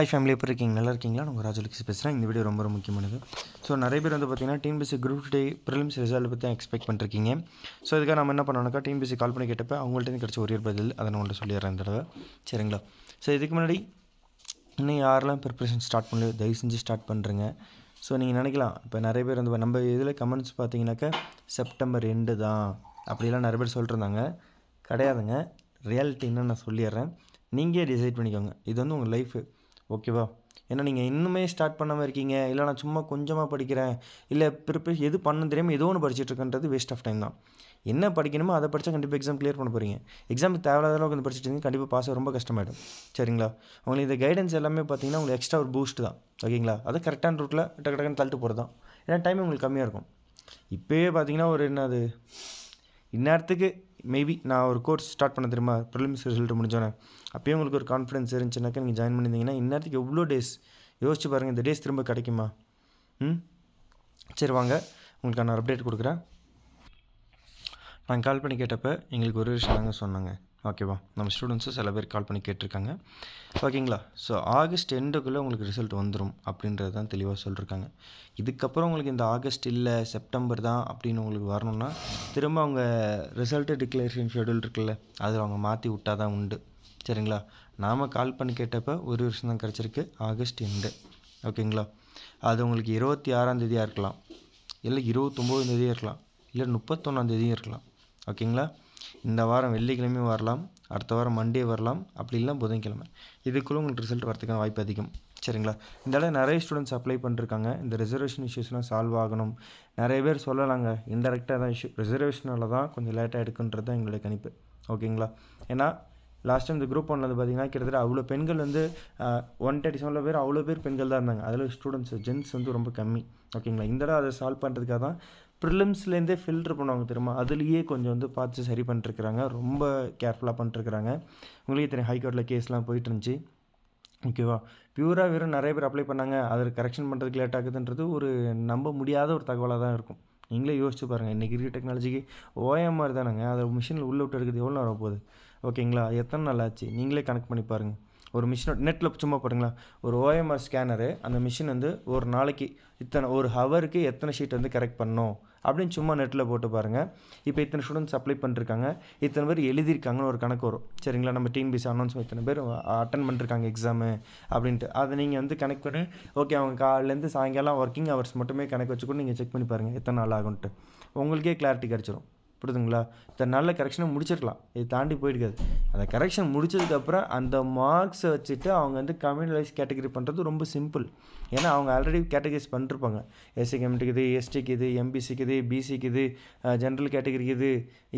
High family எப்படி இருக்கீங்க? நல்லா இருக்கீங்களா? நான் உங்கள் ராஜலக்ஷி பேசுகிறேன் இந்த வீடியோ ரொம்ப ரொம்ப முக்கியமானது. ஸோ நிறைய பேர் வந்து பார்த்தீங்கன்னா டிஎன்பிசி குரூப் டே ப்ரிலிம்ஸ் ரிசல்ட் பற்றி தான் எக்ஸ்பெக்ட் பண்ணிருக்கீங்க ஸோ இதுக்காக நம்ம என்ன பண்ணோம்னாக்கா டிஎன்பிசி கால் பண்ணி கேட்டப்போ அவங்கள்ட்ட கிடச்ச ஒரே பதில் அதை நான் உங்கள்கிட்ட சொல்லிடுறேன் இந்த தடவை. சரிங்களா? ஸோ இதுக்கு முன்னாடி இன்னும் யாரெல்லாம் ப்ரிப்ரேஷன் ஸ்டார்ட் பண்ணல தயவு செஞ்சு ஸ்டார்ட் பண்ணுறேங்க ஸோ நீங்கள் நினைக்கலாம் இப்போ நிறைய பேர் வந்து நம்ம இதில் கமெண்ட்ஸ் பார்த்தீங்கன்னாக்கா செப்டம்பர் எண்டு தான். அப்படிலாம் நிறைய பேர் சொல்லிட்டுருந்தாங்க கிடையாதுங்க. ரியாலிட்டின்னு நான் சொல்லிடுறேன். நீங்கள் டிசைட் பண்ணிக்கோங்க. இது வந்து உங்கள் லைஃபு ஓகேவா? ஏன்னா நீங்கள் இன்னுமே ஸ்டார்ட் பண்ணாமல் இருக்கீங்க. இல்லை நான் சும்மா கொஞ்சமாக படிக்கிறேன். இல்லை ப்ரிப்பேர் எது பண்ண தெரியாமல் ஏதோ ஒன்று படிச்சுட்ருக்கன்றது வேஸ்ட் ஆஃப் டைம் தான். என்ன படிக்கணுமோ அதை படித்தா கண்டிப்பாக எக்ஸாம் கிளியர் பண்ண போகிறீங்க எக்ஸாமுக்கு தேவையில்லாத அளவுக்கு வந்து படிச்சுட்டு இருந்தீங்க கண்டிப்பாக பாஸ் ரொம்ப கஷ்டமாயிடும். சரிங்களா? உங்களுக்கு இந்த கைடன்ஸ் எல்லாமே பார்த்தீங்கன்னா உங்களுக்கு எக்ஸ்ட்ரா ஒரு பூஸ்ட் தான். ஓகேங்களா? அது கரெக்டான ரூட்டில் டக்கு டக்குன்னு தள்ளிட்டு போகிறது தான். ஏன்னா டைம் உங்களுக்கு கம்மியாக இருக்கும். இப்போயே பார்த்தீங்கன்னா ஒரு என்னது? இந்நேரத்துக்கு மேபி நான் ஒரு கோர்ஸ் ஸ்டார்ட் பண்ண தெரியுமா? ப்ரிலிம்ஸ் ரிசல்ட் முடிஞ்சோன்னே அப்போயும் உங்களுக்கு ஒரு கான்ஃபிடன்ஸ் இருந்துச்சுனாக்கா நீங்கள் ஜாயின் பண்ணியிருந்தீங்கன்னா இந்நேரத்துக்கு எவ்வளோ டேஸ் யோசிச்சு பாருங்கள் இந்த டேஸ் திரும்ப கிடைக்குமா? ம்? சரி வாங்க உங்களுக்கு நான் அப்டேட் கொடுக்குறேன். நான் கால் பண்ணி கேட்டப்போ எங்களுக்கு ஒரு விஷயம் தாங்க சொன்னாங்க. ஓகேவா நம்ம ஸ்டூடெண்ட்ஸும் சில பேர் கால் பண்ணி கேட்டிருக்காங்க. ஓகேங்களா ஸோ ஆகஸ்ட் எண்டுக்குள்ளே உங்களுக்கு ரிசல்ட் வந்துடும் அப்படின்றது தான் தெளிவாக சொல்லியிருக்காங்க இதுக்கப்புறம் உங்களுக்கு இந்த ஆகஸ்ட் இல்லை செப்டம்பர் தான் அப்படின்னு உங்களுக்கு வரணும்னா திரும்ப அவங்க ரிசல்ட்டு டிக்ளரேஷன் ஷெடியூல் இருக்குல்ல அதில் அவங்க மாற்றி விட்டால் தான் உண்டு. சரிங்களா? நாம் கால் பண்ணி கேட்டப்போ ஒரு வருஷம் தான் கிடச்சிருக்கு ஆகஸ்ட் எண்டு ஓகேங்களா அது உங்களுக்கு இருபத்தி ஆறாம் தேதியாக இருக்கலாம். இல்லை இருபத்தொம்போதாம் தேதியாக இருக்கலாம். இல்லை முப்பத்தொன்னாம் தேதியும் இருக்கலாம். ஓகேங்களா இந்த வாரம் வெள்ளிக்கிழமையும் வரலாம் அடுத்த வாரம் மண்டே வரலாம் அப்படி இல்லை புதன்கிழமை. இதுக்குள்ளே உங்களுக்கு ரிசல்ட் வரதுக்கான வாய்ப்பு அதிகம். சரிங்களா? இந்த இடம் நிறைய ஸ்டூடெண்ட்ஸ் அப்ளை பண்ணிருக்காங்க. இந்த ரிசர்வேஷன் இஷ்யூஸ்லாம் சால்வ் ஆகணும். நிறைய பேர் சொல்லலாங்க. இன்டெரக்டாக தான் இஷ்யூ ரிசர்வேஷனால தான் கொஞ்சம் லேட்டாக எடுக்குன்றது தான் எங்களுடைய கணிப்பு. ஓகேங்களா? ஏன்னா லாஸ்ட் டைம் இந்த குரூப் ஒன்றில் வந்து பார்த்தீங்கன்னா கிட்டத்தட்ட அவ்வளோ பெண்கள் வந்து ஒன் தேர்ட்டி செவனில் பேர் அவ்வளோ பேர் பெண்கள் தான் இருந்தாங்க. அதில் ஸ்டூடெண்ட்ஸ் ஜென்ஸ் வந்து ரொம்ப கம்மி. ஓகேங்களா? இந்த தடவை அதை சால்வ் பண்ணுறதுக்காக தான் ப்ரிலிம்ஸ்லேருந்தே ஃபில்ட்ரு பண்ணுவாங்க தெரியுமா? அதுலேயே கொஞ்சம் வந்து பார்த்து சரி பண்ணிட்டுருக்குறாங்க. ரொம்ப கேர்ஃபுல்லாக பண்ணிட்டுருக்குறாங்க. உங்களுக்கு தெரியும் ஹைகோர்ட்டில் கேஸ்லாம் போயிட்டு இருந்துச்சு ஓகேவா பியூராக வெறும் நிறைய பேர் அப்ளை பண்ணாங்க. அதை கரெக்ஷன் பண்ணுறதுக்கு லேட் ஆகுதுன்றது ஒரு நம்ப முடியாத ஒரு தகவலாக தான் இருக்கும். நீங்களே யோசிச்சு பாருங்கள் இன்றைக்கி இருக்கிற டெக்னாலஜிக்கு ஓஎம்ஆர் தானேங்க. அதை மிஷினில் உள்ளே விட்டு எடுக்கிறது எவ்வளோ நேரம் போகுது? ஓகேங்களா எத்தனை நாள் ஆச்சு? நீங்களே கனெக்ட் பண்ணி பாருங்கள் ஒரு மிஷினோட நெட்டில் சும்மா போடுங்களா ஒரு ஓஎம்ஆர் ஸ்கேனரு அந்த மிஷின் வந்து ஒரு நாளைக்கு இத்தனை ஒரு ஹவருக்கு எத்தனை ஷீட் வந்து கரெக்ட் பண்ணணும்? அப்படின்னு சும்மா நெட்டில் போட்டு பாருங்கள் இப்போ இத்தனை ஸ்டூடெண்ட்ஸ் அப்ளை பண்ணிருக்காங்க. இத்தனை பேர் எழுதியிருக்காங்கன்னு ஒரு கணக்கு வரும். சரிங்களா? நம்ம டிஎன்பிசி அனௌன்ஸ் இத்தனை பேர் அட்டன் பண்ணிருக்காங்க எக்ஸாமு அப்படின்ட்டு. அதை நீங்கள் வந்து கணக்கு பண்ணி ஓகே அவங்க காலையிலேருந்து சாயங்காலம் ஒர்க்கிங் ஹவர்ஸ் மட்டுமே கணக்கு வச்சுக்கூட நீங்கள் செக் பண்ணி பாருங்கள் எத்தனை நாள் ஆகும்ன்ட்டு. உங்களுக்கே கிளாரிட்டி கிடச்சிரும். புரியுதுங்களா? இத்தனை நாளில் கரெக்ஷனை முடிச்சிருக்கலாம். இது தாண்டி போயிடுக்காது அந்த கரெக்ஷன் முடிச்சதுக்கப்புறம் அந்த மார்க்ஸை வச்சுட்டு அவங்க வந்து கம்யூனலைஸ் கேட்டகரி பண்ணுறது ரொம்ப சிம்பிள் ஏன்னா அவங்க ஆல்ரெடி கேட்டகரிஸ் பண்ணிருப்பாங்க. எஸ்சி கம்யூனிட்டிக்கு இது எஸ்டிக்கு இது எம்பிசிக்கு இது பிசிக்கு இது ஜென்ரல் கேட்டகரிக்கு இது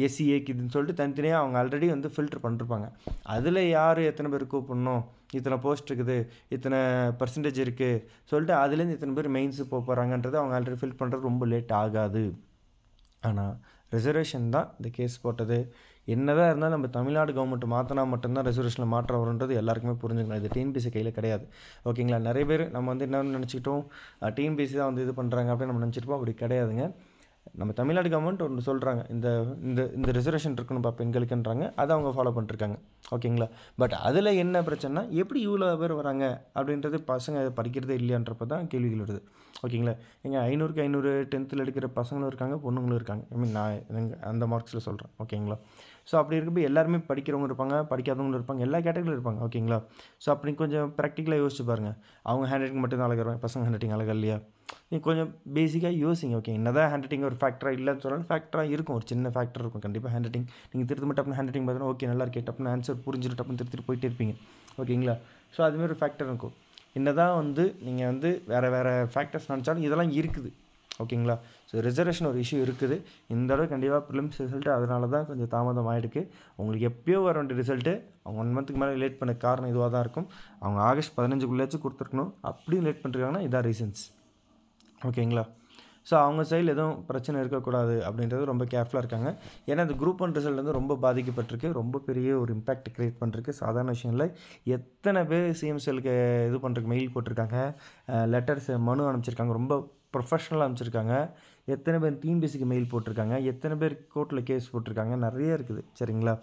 எஸ்சிஏக்கு இதுன்னு சொல்லிட்டு தனித்தனியாக அவங்க ஆல்ரெடி வந்து ஃபில்டர் பண்ணிருப்பாங்க. அதில் யார் எத்தனை பேர் கூப்பிடணும்? இத்தனை போஸ்ட் இருக்குது. இத்தனை பர்சன்டேஜ் இருக்குது சொல்லிட்டு அதுலேருந்து இத்தனை பேர் மெயின்ஸு போக போகிறாங்கன்றது அவங்க ஆல்ரெடி ஃபில் பண்ணுறது ரொம்ப லேட் ஆகாது. ஆனால் ரிசர்வேஷன் தான் இந்த கேஸ் போட்டது. என்னதான் இருந்தாலும் நம்ம தமிழ்நாடு கவர்மெண்ட் மாற்றினா மட்டும்தான் ரிசர்வேஷனில் மாற்றம் வரும்ன்றது எல்லாருக்குமே புரிஞ்சுக்கணும். இது டிஎன்பிசி கையில் கிடையாது. ஓகேங்களா நிறைய பேர் நம்ம வந்து என்னன்னு நினச்சிக்கிட்டோம்? டிஎன்பிசி தான் வந்து இது பண்ணுறாங்க அப்படின்னு நம்ம நினச்சிருப்போம். அப்படி கிடையாதுங்க. நம்ம தமிழ்நாடு கவர்மெண்ட் ஒன்று சொல்கிறாங்க இந்த இந்த இந்த ரிசர்வேஷன் இருக்கணும்ப்பா பெண்களுக்குன்றாங்க. அதை அவங்க ஃபாலோ பண்ணிருக்காங்க. ஓகேங்களா பட் அதில் என்ன பிரச்சனைனா எப்படி இவ்வளோ பேர் வராங்க அப்படின்றது பசங்க படிக்கிறதே இல்லையான்றப்ப தான் கேள்விகள் வருது. ஓகேங்களா எங்கள் ஐநூறுக்கு ஐநூறு டென்த்தில் எடுக்கிற பசங்களும் இருக்காங்க பொண்ணுங்களும் இருக்காங்க. ஐ மீன் நான் அந்த மார்க்ஸில் சொல்கிறேன் ஓகேங்களா ஸோ அப்படி இருக்கப்போ எல்லாருமே படிக்கிறவங்க இருப்பாங்க படிக்காதவங்களும் இருப்பாங்க எல்லா கேட்டகரியிலும் இருப்பாங்க ஓகேங்களா ஸோ அப்படி கொஞ்சம் ப்ராக்டிக்கலாக யோசிச்சு பாருங்கள் அவங்க ஹேண்ட் ரைட்டிங் மட்டும் தான் அழகாக பசங்க ஹேண்ட் ரைட்டிங் அழகா இல்லையா? நீங்கள் கொஞ்சம் பேசிக்காக யோசிங்க ஓகே என்ன தான் ஹேண்ட் ரைட்டிங் ஒரு ஃபேக்டராக இல்லைன்னு சொன்னாலும் ஃபேக்டராக இருக்கும் ஒரு சின்ன ஃபேக்டர் இருக்கும் கண்டிப்பாக ஹேண்ட் ரைட்டிங் நீங்கள் திருத்த மட்டும் டப்புனு ஹேண்ட் ரைட்டிங் பார்த்தீங்கன்னா ஓகே நல்லா இருக்கே டப்புனு ஆன்சர் புரிஞ்சுட்டு டப்புனு திருத்திட்டு போயிட்டே இருப்பீங்க ஓகேங்களா ஸோ அதுமாரி ஒரு ஃபேக்டர் இருக்கும். என்ன தான் வந்து நீங்கள் வந்து வேறு வேறு ஃபேக்டர்ஸ் நினச்சாலும் இதெல்லாம் இருக்குது. ஓகேங்களா? ஸோ ரிசர்வேஷன் ஒரு இஷ்யூ இருக்குது. இந்த தடவை கண்டிப்பாக ப்ரிலிம்ஸ் ரிசல்ட்டு அதனால தான் கொஞ்சம் தாமதம் ஆகிடுக்கு உங்களுக்கு எப்பயோ வர வேண்டிய ரிசல்ட்டு அவங்க ஒன் மந்த்துக்கு மேலே லேட் பண்ண காரணம் இதுவாக தான் இருக்கும். அவங்க ஆகஸ்ட் பதினஞ்சுக்குள்ளேயாச்சும் கொடுத்துருக்கணும். அப்படியும் லேட் பண்ணிருக்காங்கன்னா இதான் ரீசன்ஸ் ஓகேங்களா? ஸோ அவங்க சைடில் எதுவும் பிரச்சனை இருக்கக்கூடாது அப்படின்றது ரொம்ப கேர்ஃபுல்லாக இருக்காங்க. ஏன்னா இந்த குரூப் ஒன் ரிசல்ட் வந்து ரொம்ப பாதிக்கப்பட்டிருக்கு. ரொம்ப பெரிய ஒரு இம்பேக்ட் க்ரியேட் பண்ணுறதுக்கு சாதாரண விஷயம் இல்லை. எத்தனை பேர் சிஎம்சிஎலுக்கு இது பண்ணுறதுக்கு மெயில் போட்டிருக்காங்க. லெட்டர்ஸ் மனு அனுப்பிச்சிருக்காங்க. ரொம்ப ப்ரொஃபஷனலாக அமைச்சிருக்காங்க எத்தனை பேர் டிஎன்பிசிக்கு மெயில் போட்டிருக்காங்க. எத்தனை பேர் கோர்ட்டில் கேஸ் போட்டிருக்காங்க. நிறைய இருக்குது. சரிங்களா?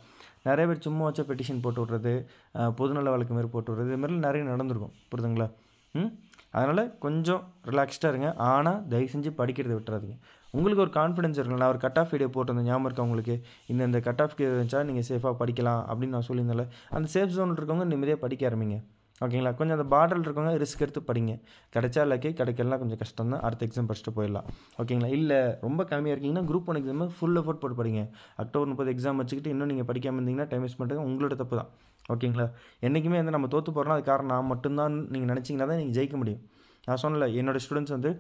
நிறைய பேர் சும்மா வச்சா பெட்டிஷன் போட்டு விட்றது பொதுநல வழக்கு மாரி போட்டு விட்றது. இது மாதிரிலாம் நிறைய நடந்திருக்கும். புரியுதுங்களா? ம்? அதனால் கொஞ்சம் ரிலாக்ஸ்டாக இருங்க. ஆனால் தயவு செஞ்சு படிக்கிறத விட்டுறாதீங்க. உங்களுக்கு ஒரு கான்ஃபிடன்ஸ் இருக்குல்ல நான் ஒரு கட் ஆஃப் வீடியோ போட்டிருந்தேன். ஞாபகம் இருக்கா உங்களுக்கு? இந்த இந்த கட் ஆஃப் இருந்துச்சா? நீங்கள் சேஃபாக படிக்கலாம் அப்படின்னு நான் சொல்லியிருந்தேன்ல. அந்த சேஃப் ஜோன் இருக்கவங்க நிம்மதியாக படிக்க ஆரம்பிங்க. ஓகேங்களா? கொஞ்சம் அந்த பார்டரில் இருக்கவங்க ரிஸ்க் எடுத்து படிங்க. கிடைச்சா லக்கே கிடைக்கலாம் கொஞ்சம் கஷ்டம் தான் அடுத்த எக்ஸாம் படிச்சுட்டு போயிடலாம். ஓகேங்களா? இல்லை ரொம்ப கம்மியாக இருக்கீங்கன்னா group one exam full effort போட்டு படிங்க. அக்டோபர் முப்பது எக்ஸாம் வச்சுக்கிட்டு இன்னும் நீங்கள் படிக்காமல் இருந்தீங்கன்னா டைம் வேஸ்ட் பண்ணுறது உங்களோட தப்பு தான் ஓகேங்களா? என்றைக்குமே வந்து நம்ம தோற்று போகிறோம்னா அது காரணம் நான் மட்டும்தான். நீங்கள் நினச்சிங்கன்னா தான் நீங்கள் ஜெயிக்க முடியும். நான் சொன்னல என்னோடய ஸ்டூடெண்ட்ஸ் வந்து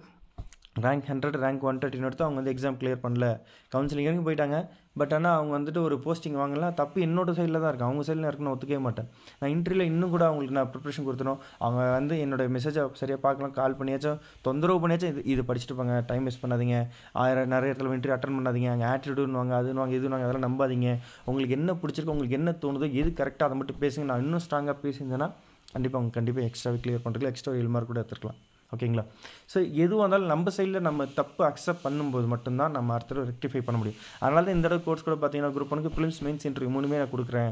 rank hundred rank one thirteen எடுத்து அவங்க வந்து எக்ஸாம் கிளியர் பண்ணல. கவுன்சிலிங் வரைக்கும் போயிட்டாங்க. பட் ஆனால் அவங்க வந்துட்டு ஒரு போஸ்டிங் வாங்கலாம் தப்பு என்னோட சைடில் தான் இருக்குது அவங்க சைடில் இருக்குன்னு ஒத்துக்கவே மாட்டேன். நான் இன்டர்வியூவில் இன்னும் கூட அவங்களுக்கு நான் ப்ரிப்ரேஷன் கொடுத்துரும் அவங்க வந்து என்னோட மெசேஜை சரியாக பார்க்கலாம். கால் பண்ணியாச்சும். தொந்தரவு பண்ணியாச்சும். இது இது படிச்சுட்டு போங்க. டைம் வேஸ்ட் பண்ணாதீங்க. ஆயிரம் நிறைய இடத்துல இன்டர்வியூ அட்டன் பண்ணாதீங்க. அங்கே ஆட்டிடியூட்னுவாங்க அதுவாங்க இதுவாங்க அதெல்லாம் நம்பாதீங்க. உங்களுக்கு என்ன பிடிச்சிருக்கு உங்களுக்கு என்ன தோணுதோ எது கரெக்டாக அதை மட்டும் பேசுங்க. நான் இன்னும் ஸ்ட்ராங்காக பேசியிருந்தேன்னா கண்டிப்பாக அவங்க கண்டிப்பாக எக்ஸ்ட்ரா கிளியர் பண்ணுறதுக்கு எக்ஸ்ட்ரா ஏழு மார்க் கூட எடுத்துக்கலாம் ஓகேங்களா? ஸோ எதுவாக இருந்தாலும் நம்ம சைடில் நம்ம தப்பு அக்செப்ட் பண்ணும்போது மட்டும்தான் நம்ம அடுத்த ரெக்டிஃபை பண்ண முடியும். அதனால தான் இந்த தடவை கோர்ஸ் கூட பார்த்தீங்கன்னா குரூப் ஒனுக்கு ப்ரிலிம்ஸ் மெயின்ஸ் இன்டர்வியூ மூணுமே நான் கொடுக்குறேன்.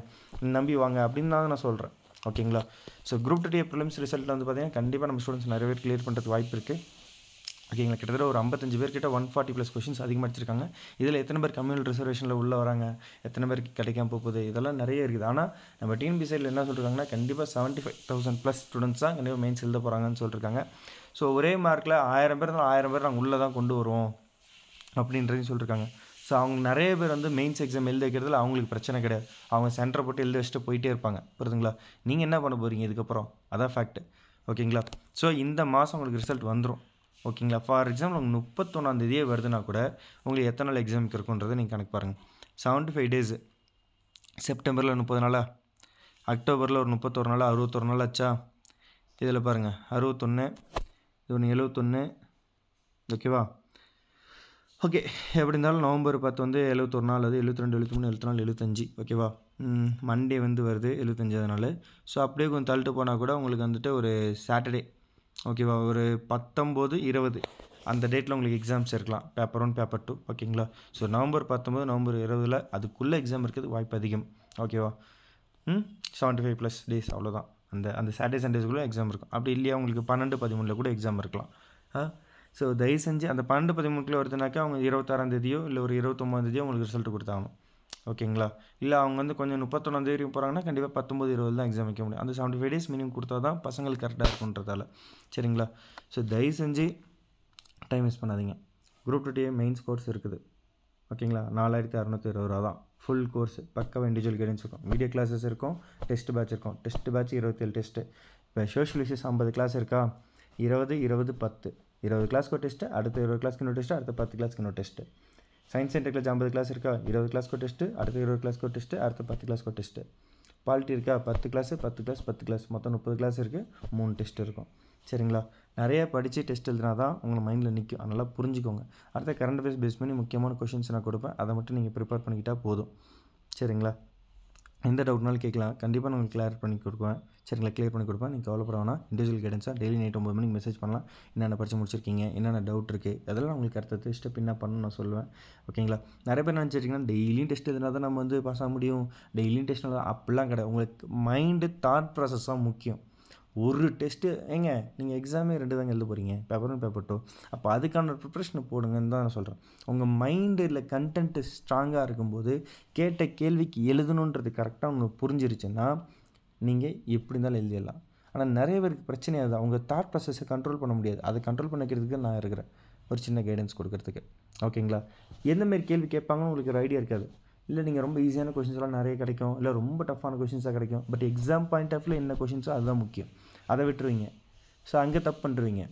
நம்பி வாங்க அப்படின்னு தான் நான் சொல்கிறேன் ஓகேங்களா? So group two prelims result வந்து பார்த்தீங்கன்னா கண்டிப்பாக நம்ம ஸ்டூடெண்ட்ஸ் நிறைய பேர் கிளியர் பண்ணுறதுக்கு வாய்ப்பு இருக்குது ஓகேங்களா? கிட்டத்தட்ட ஒரு ஐம்பத்தஞ்சு பேர் கிட்ட ஒன் ஃபார்ட்டி ப்ளஸ் கொஷின்ஸ் அதிகமாக வச்சிருக்காங்க இதில் எத்தனை பேர் கம்யூனல் ரிசர்வேஷனில் உள்ளே வராங்க? எத்தனை பேருக்கு கிடைக்காம போகுது? இதெல்லாம் நிறைய இருக்குது. ஆனால் நம்ம டிஎன்பி சைடில் என்ன சொல்லிருக்காங்கன்னா கண்டிப்பாக seventy five thousand plus students தான் கண்டிப்பாக மெயின்ஸ் எழுத போகிறாங்கன்னு சொல்லியிருக்காங்க ஸோ ஒரே மார்க்கில் ஆயிரம் பேர் தான் ஆயிரம் பேர் நாங்கள் உள்ளே தான் கொண்டு வருவோம் அப்படின்றதையும் சொல்லியிருக்காங்க ஸோ அவங்க நிறைய பேர் வந்து மெயின்ஸ் எக்ஸாம் எழுதி வைக்கிறதுல அவங்களுக்கு பிரச்சனை கிடையாது. அவங்க சென்டரை போட்டு எழுதி வச்சுட்டு போயிட்டே இருப்பாங்க. புரியுதுங்களா? நீங்கள் என்ன பண்ண போகிறீங்க இதுக்கப்புறம்? அதான் ஃபேக்ட் ஓகேங்களா? ஸோ இந்த மாதம் உங்களுக்கு ரிசல்ட் வந்துடும் ஓகேங்களா? ஃபார் எக்ஸாம்பிள் உங்களுக்கு முப்பத்தொன்னாந்தேதியே வருதுன்னா கூட உங்களுக்கு எத்தனை நாள் எக்ஸாமுக்கு இருக்குன்றதை நீங்கள் கணக்கு பாருங்கள் செவன்ட்டி ஃபைவ் டேஸு செப்டம்பரில் முப்பது நாளா? அக்டோபரில் ஒரு முப்பத்தொரு நாள்? அறுபத்தொரு நாள் ஆச்சா? இதில் பாருங்கள் அறுபத்தொன்று இது ஒன்று எழுபத்தொன்று ஓகேவா ஓகே எப்படி இருந்தாலும் நவம்பர் பத்து வந்து எழுபத்தொரு நாள் அது எழுபத்தி ரெண்டு எழுபத்தி மூணு எழுபத்தி நாலு எழுபத்தஞ்சு ஓகேவா மண்டே வந்து வருது எழுபத்தஞ்சு அதனால் ஸோ அப்படியே கொஞ்சம் தள்ளிட்டு போனால் கூட உங்களுக்கு வந்துட்டு ஒரு சாட்டர்டே ஓகேவா? ஒரு பத்தொம்போது இருபது. அந்த டேட்டில் உங்களுக்கு எக்ஸாம்ஸ் இருக்கலாம். பேப்பர் ஒன் பேப்பர் டூ ஓகேங்களா? ஸோ நவம்பர் பத்தொம்போது நவம்பர் இருபதில் அதுக்குள்ளே எக்ஸாம் இருக்கிறது வாய்ப்பு அதிகம். ஓகேவா? ம்? செவன்ட்டி ஃபைவ் ப்ளஸ் டேஸ் அவ்வளோதான் அந்த அந்த சாட்டர்டே சண்டேஸ்க்குள்ளே எக்ஸாம் இருக்கும். அப்படி இல்லையா உங்களுக்கு பன்னெண்டு பதிமூணில் கூட எக்ஸாம் இருக்கலாம். ஆ? ஸோ தயவு செஞ்சு அந்த பன்னெண்டு பதிமூணுக்குள்ள வருதுனாக்கா அவங்க இருபத்தாறாம் தேதியோ இல்லை ஒரு இருபத்தொம்பதாம் தேதியோ உங்களுக்கு ரிசல்ட் கொடுத்தாகணும். ஓகேங்களா? இல்லை அவங்க வந்து கொஞ்சம் முப்பத்தொன்னாம் தேதி போகிறாங்கன்னா கண்டிப்பாக பத்தொம்பது இருபது தான் எக்ஸாம் வைக்க முடியும். அந்த செவன்ட்டி ஃபைவ் டேஸ் மினிமம் கொடுத்தா தான் பசங்களுக்கு கரெக்டாக இருக்குன்றதால. சரிங்களா? ஸோ தயவு செஞ்சு டைம் வேஸ்ட் பண்ணாதீங்க. குரூப் டூ டிஏ மெயின்ஸ் கோர்ஸ் இருக்குது. ஓகேங்களா? நாலாயிரத்தி அறநூற்றி இருபது ரூபா தான். ஃபுல் கோர்ஸ் பக்காவாக இண்டிவிஜுவல் கைடன்ஸ் இருக்கும். வீடியோ கிளாஸஸ் இருக்கும். டெஸ்ட் பேட்ச் இருக்கும். டெஸ்ட் பேட்ச் இருபத்தேழு டெஸ்ட்டு இப்போ சோஷியல் இஷ்யூஸ் ஐம்பது கிளாஸ் இருக்கா? இருபது இருபது பத்து. இருபது கிளாஸ்க்கு ஒரு டெஸ்ட்டு அடுத்த இருபது கிளாஸ்க்கு இன்னொரு டெஸ்ட்டு அடுத்த பத்து கிளாஸ்க்கு இன்னொரு டெஸ்ட்டு சயின்ஸ் சென்டர் கிளாஸ் ஐம்பது கிளாஸ் இருக்கா? இருபது கிளாஸ்க்கு ஒரு டெஸ்ட்டு அடுத்த இருபது கிளாஸ்க்கு ஒரு டெஸ்ட்டு அடுத்த பத்து கிளாஸ்க்கு ஒரு டெஸ்ட்டு பாலிட்டி இருக்கா? பத்து கிளாஸு பத்து கிளாஸ் பத்து கிளாஸ் மொத்தம் முப்பது கிளாஸ் இருக்குது மூணு டெஸ்ட் இருக்கும். சரிங்களா? நிறைய படித்து டெஸ்ட் எழுதினா தான் உங்களை மைண்டில் நிற்கும் அதனால் புரிஞ்சுக்கோங்க. அடுத்த கரண்ட் அஃபேர்ஸ் பேஸ் பண்ணி முக்கியமான கொஷின்ஸ் நான் கொடுப்பேன். அதை மட்டும் நீங்கள் ப்ரிப்பேர் பண்ணிக்கிட்டால் போதும். சரிங்களா? எந்த டவுட்னாலும் கேட்கலாம். கண்டிப்பாக நான் உங்களுக்கு கிளியர் பண்ணி கொடுப்பேன் சரிங்களா கிளியர் பண்ணி கொடுப்பேன். நீங்கள் கவலைப்பட வேணாம். இண்டிவிஜுவல் கைடன்ஸாக டெய்லி நைட் ஒம்பது மணிக்கு மெசேஜ் பண்ணலாம். என்னென்ன படிச்சு முடிச்சிருக்கீங்க? என்னென்ன டவுட் இருக்குது அதெல்லாம் உங்களுக்கு அடுத்த ஸ்டெப் என்ன பண்ணணும் நான் சொல்லுவேன். ஓகேங்களா நிறைய பேர் நினச்சிருக்கீங்கன்னா டெய்லியும் டெஸ்ட் எதுனா தான் நம்ம வந்து பாஸ் ஆக முடியும். டெய்லியும் டெஸ்ட் அப்படிலாம் கிடையாது. உங்களுக்கு மைண்டு தாட் ப்ராசஸ் தான் முக்கியம். ஒரு டெஸ்ட்டு ஏங்க நீங்கள் எக்ஸாமே ரெண்டு தாங்க எழுத போகிறீங்க பேப்பர் ஒன் பேப்பர் டூ அப்போ அதுக்கான ப்ரிப்ரேஷனை போடுங்கன்னு தான் நான் சொல்கிறேன் உங்கள் மைண்டில் கண்டென்ட்டு ஸ்ட்ராங்காக இருக்கும்போது கேட்ட கேள்விக்கு எழுதணுன்றது கரெக்டாக உங்களுக்கு புரிஞ்சிருச்சுன்னா நீங்கள் எப்படி இருந்தாலும் எழுதிடலாம். ஆனால் நிறைய பேருக்கு பிரச்சனை அது. அவங்க தாட் ப்ராசஸை கண்ட்ரோல் பண்ண முடியாது. அதை கண்ட்ரோல் பண்ணிக்கிறதுக்கு நான் இருக்கிறேன். ஒரு சின்ன கைடன்ஸ் கொடுக்கறதுக்கு. ஓகேங்களா எந்தமாரி கேள்வி கேட்பாங்கன்னு உங்களுக்கு ஒரு ஐடியா இருக்காது. இல்லை நீங்கள் ரொம்ப ஈஸியான கொஷின்ஸ்லாம் நிறைய கிடைக்கும். இல்லை ரொம்ப டஃப்பான கொஷின்ஸாக கிடைக்கும். But exam point of view என்ன கொஷின்ஸோ அதுதான் முக்கியம். அதை விட்டுருவீங்க. ஸோ அங்கே தப்பு பண்ணுறீங்க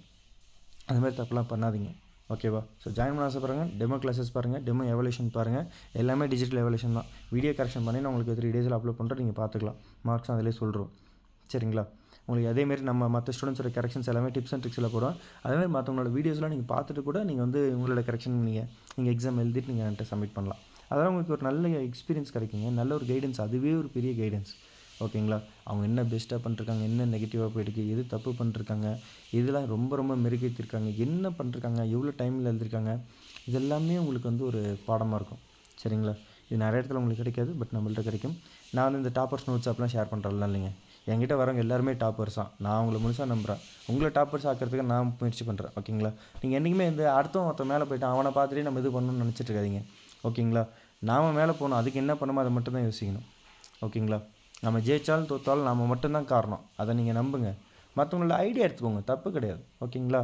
அது மாதிரி தப்புலாம் பண்ணாதீங்க. ஓகேவா ஸோ ஜாயின் பண்ண ஆசைப்படுறாங்க டெமோ கிளாஸஸ் பாருங்கள் டெமோ எவல்யூஷன் பாருங்கள் எல்லாமே டிஜிட்டல் எவல்யூஷன் தான். வீடியோ கரெக்ஷன் பண்ணி நான் உங்களுக்கு த்ரீ டேஸில் அப்லோட் பண்ணுறேன் நீங்கள் பார்த்துக்கலாம். மார்க்ஸ் அதிலே சொல்கிறோம் சரிங்களா? உங்களுக்கு அதேமாரி நம்ம மற்ற ஸ்டூடெண்ட்ஸோட கரெக்ஷன்ஸ் எல்லாமே டிப்ஸ் அண்ட் ட்ரிக்ஸில் போடுவோம். அதேமாதிரி மற்றவங்களோட வீடியோஸ்லாம் நீங்கள் பார்த்துட்டு கூட நீங்கள் வந்து உங்களோட கரெக்ஷன் நீங்கள் நீங்கள் எக்ஸாம் எழுதிட்டு நீங்கள் என்கிட்ட சப்மிட் பண்ணலாம். அதெல்லாம் உங்களுக்கு ஒரு நல்ல எக்ஸ்பீரியன்ஸ் கிடைக்குங்க. நல்ல ஒரு கைடன்ஸ் அதுவே ஒரு பெரிய கைடன்ஸ் ஓகேங்களா? அவங்க என்ன பெஸ்ட்டாக பண்ணிருக்காங்க என்ன நெகட்டிவாக போயிருக்கு எது தப்பு பண்ணிருக்காங்க இதெல்லாம் ரொம்ப ரொம்ப மெருகேற்றிருக்காங்க என்ன பண்ணிருக்காங்க எவ்வளோ டைமில் எழுதியிருக்காங்க இது எல்லாமே உங்களுக்கு வந்து ஒரு பாடமாக இருக்கும். சரிங்களா? இது நிறைய இடத்துல உங்களுக்கு கிடைக்காது பட் நம்மள்ட்ட கிடைக்கும். நான் வந்து இந்த டாப்பர்ஸ் நோட்ஸ் அப்பெல்லாம் ஷேர் பண்ணுறதுலாம் இல்லைங்க. என்கிட்ட வரவங்க எல்லாருமே டாப்பர்ஸ் தான் நான் உங்களை முழுசாக நம்புகிறேன் உங்களை டாப்பர்ஸ் ஆக்கிறதுக்கு நான் முயற்சி பண்ணுறேன் ஓகேங்களா? நீங்கள் என்றைக்குமே இந்த அடுத்தவன் ஒருத்தன் மேலே போயிட்டு அவனை பார்த்துட்டே நம்ம இது பண்ணணும்னு நினச்சிட்டு இருக்காதிங்க ஓகேங்களா? நாம் மேலே போகணும். அதுக்கு என்ன பண்ணணுமோ அதை மட்டும் தான் யோசிக்கணும் ஓகேங்களா? நம்ம ஜெயிச்சாலும் தோத்தாலும் நம்ம மட்டும்தான் காரணம். அதை நீங்கள் நம்புங்க. மற்றவங்களோட ஐடியா எடுத்துக்கோங்க. தப்பு கிடையாது. ஓகேங்களா?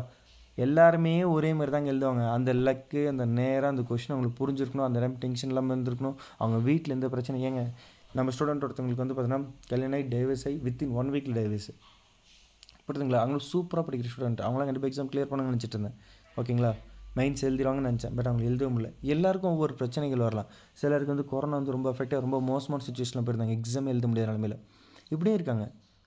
எல்லாருமே ஒரே மாதிரி தாங்க எழுதுவாங்க. அந்த லக்கு அந்த நேரம் அந்த கொஷின் அவங்களுக்கு புரிஞ்சிருக்கணும். அந்த டைம் டென்ஷன் இல்லாமல் இருந்திருக்கணும். அவங்க வீட்டில் எந்த பிரச்சனை ஏங்க. நம்ம ஸ்டூடெண்ட் ஒருத்தவங்களுக்கு வந்து பார்த்தீங்கன்னா கல்யாணம் ஆகி டைவர்ஸ் ஆகி வித்தின் ஒன் வீக்கில் டைவர்ஸ் புரியுதுங்களா? அவங்களும் சூப்பராக படிக்கிற ஸ்டூடெண்ட் அவங்களாம் கண்டிப்பாக எக்ஸாம் கிளியர் பண்ண நினச்சிட்டு இருந்தேன். ஓகேங்களா? மைண்ட்ஸ் எழுதிடுவாங்கன்னு நினச்சேன். பட் அவங்க எழுதவும் இல்லை எல்லாருக்கும் ஒவ்வொரு பிரச்சனைகள் வரலாம். சிலருக்கு வந்து கொரோனா வந்து ரொம்ப எஃபெக்டாக ரொம்ப மோசமான சுச்சுவேஷனில் போயிருந்தாங்க. எக்ஸாம் எழுத முடியாத நிலமையில். இப்படியும் இருக்காங்க.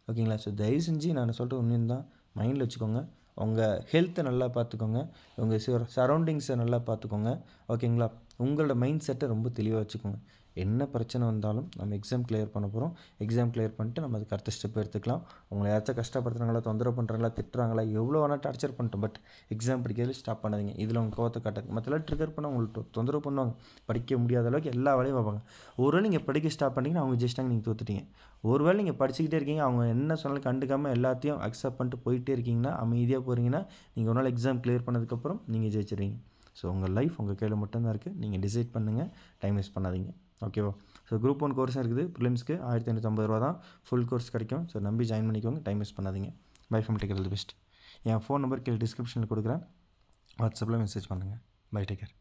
ஓகேங்களா ஸோ தயவு செஞ்சு நான் சொல்கிற உண்மையும் தான் மைண்டில் வச்சுக்கோங்க. உங்கள் ஹெல்த்தை நல்லா பார்த்துக்கோங்க. உங்கள் சரௌண்டிங்ஸை நல்லா பார்த்துக்கோங்க. ஓகேங்களா உங்களோட மைண்ட் செட்டை ரொம்ப தெளிவாக வச்சுக்கோங்க. என்ன பிரச்சனை வந்தாலும் நம்ம எக்ஸாம் கிளியர் பண்ண போகிறோம் எக்ஸாம் கிளியர் பண்ணிட்டு நம்ம அதுக்கு அடுத்த ஸ்டெப் எடுத்துக்கலாம். உங்களை யாராச்சும் கஷ்டப்படுத்துறாங்களா தொந்தரவு பண்ணுறாங்களா திட்டுறாங்களா எவ்வளோ வேணால் டார்ச்சர் பண்ணிட்டோம். பட் எக்ஸாம் படிக்கிறதுல ஸ்டாப் பண்ணாதீங்க. இதில் உங்கள் கோவத்தை காட்டுங்க மற்றெல்லாம் ட்ரிகர் பண்ண உங்களுக்கு தொந்தரவு பண்ணுவாங்க. படிக்க முடியாத அளவுக்கு எல்லா வேலையும் பார்ப்பாங்க. ஒருவேளை நீங்கள் படிக்க ஸ்டாப் பண்ணிங்கன்னா அவங்க ஜெயிச்சிட்டாங்க நீங்கள் தோத்துட்டீங்க. ஒருவேளை நீங்கள் படிச்சுக்கிட்டே இருக்கீங்க அவங்க என்ன சொன்னாலும் கண்டுக்காமல் எல்லாத்தையும் அக்செப்ட் பண்ணிட்டு போயிட்டே இருக்கீங்கன்னா அமைதியாக போகிறீங்கன்னா நீங்கள் ஒரு நாள் எக்ஸாம் கிளியர் பண்ணதுக்கப்புறம் நீங்கள் ஜெயிச்சிடுவீங்க. ஸோ உங்கள் லைஃப் உங்கள் கையில் மட்டும்தான் இருக்குது நீங்கள் டிசைட் பண்ணுங்கள் டைம் வேஸ்ட் பண்ணாதீங்க. ஓகேவா ஸோ குரூப் ஒன் கோர்ஸும் இருக்குது. ப்ரிலிம்ஸ்க்கு ஆயிரத்தி ஐநூற்றம்பது ரூபா தான். ஃபுல் கோர்ஸ் கிடைக்கும். ஸோ நம்பி ஜாயின் பண்ணிக்கோங்க. டைம் வேஸ்ட் பண்ணாதீங்க. பை ஃப்ரம் டேக்கர் பெஸ்ட் என் ஃபோன் நம்பர் கீழே டிஸ்கிரிப்ஷனில் கொடுக்குறேன். வாட்ஸ்அப்பில் மெசேஜ் பண்ணுங்கள் பை டேக்கர்